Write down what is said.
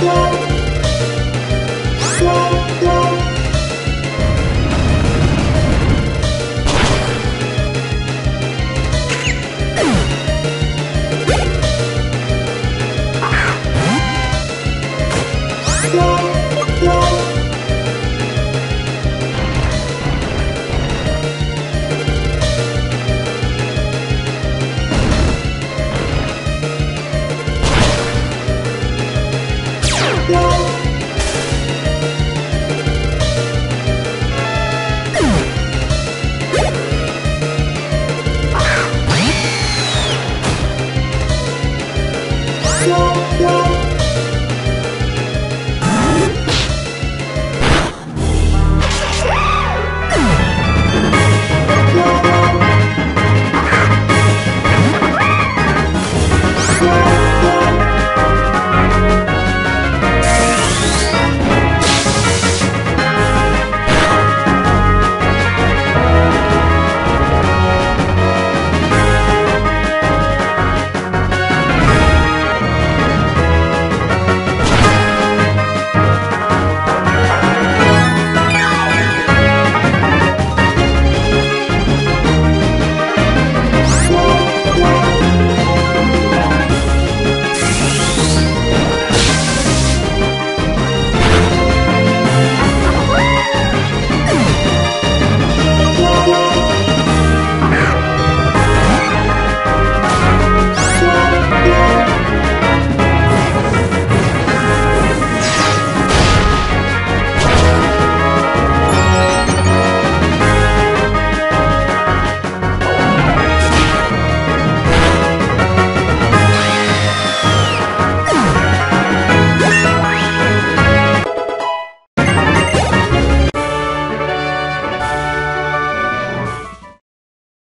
Bye.